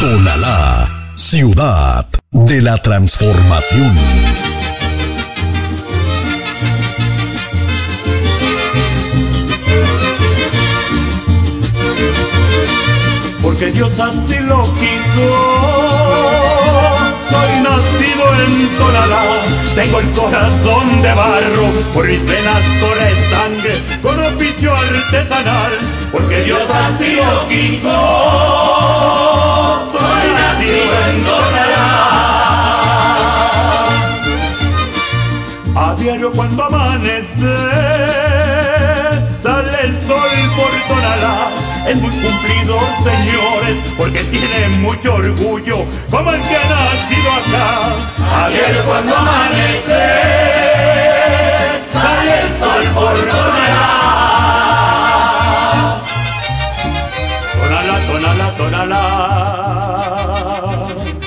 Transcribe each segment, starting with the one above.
Tonalá, ciudad de la transformación. Porque Dios así lo quiso. Soy nacido en Tonalá, tengo el corazón de barro, por mis venas corre sangre con oficio artesanal. Porque Dios así lo quiso. Cuando amanece, sale el sol por Tonalá. Es muy cumplido, señores, porque tiene mucho orgullo, como el que ha nacido acá. A diario cuando amanece, sale el sol por Tonalá. Tonalá, tonalá, tonalá.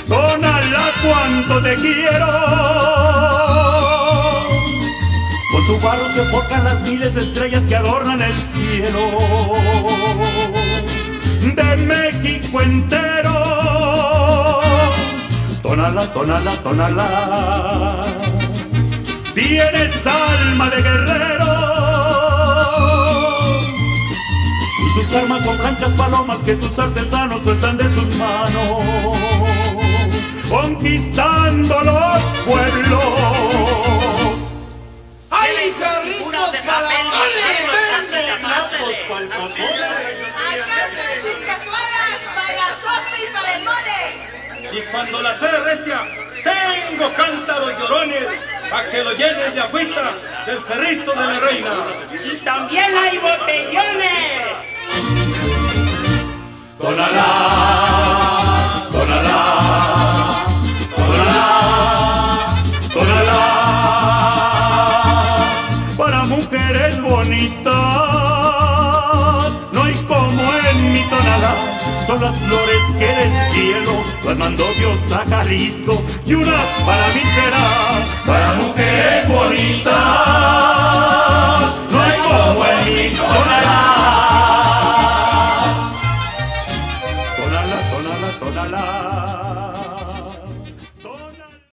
Tonalá, cuánto te quiero. Forjan las miles de estrellas que adornan el cielo de México entero. Tonala, tonala, tonala. Tienes alma de guerrero. Y tus armas son blancas palomas que tus artesanos sueltan de sus manos. Conquistando los pueblos. Acá sus cazuelas para la sopa y para el mole. Y cuando la sed recia, tengo cántaros llorones para que lo llenen de agüita del cerrito de la reina. Y también hay botellones. Tonalá, tonalá, tonalá, tonalá. Para mujeres bonitas, son las flores que del cielo las mandó Dios a Jalisco y una para mí será para mujeres bonitas. No hay como el mi tonalá tonalá tonalá tonalá